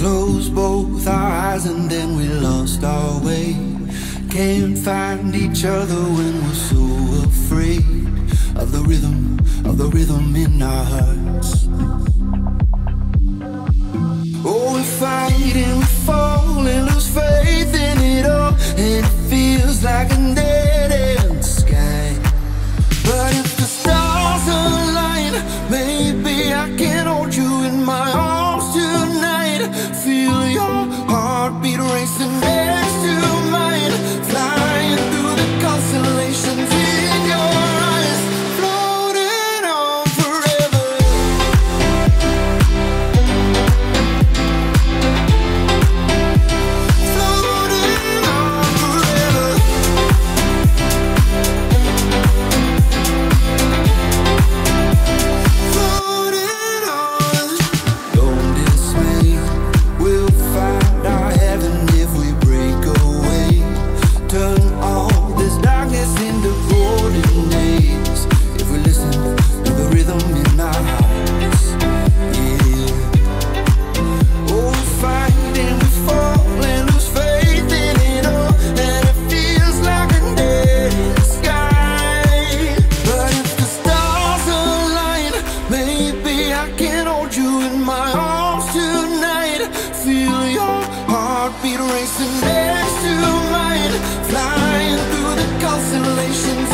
Closed both our eyes and then we lost our way. Can't find each other when we're so afraid of the rhythm, of the rhythm in our hearts. Something turn all this darkness into golden days if we listen to the rhythm in our hearts. Yeah. Oh, we fight and we fall and lose faith in it all, and it feels like a dead sky. But if the stars align, maybe I can hold you in my arms tonight. Feel your heartbeat racing next to constellations.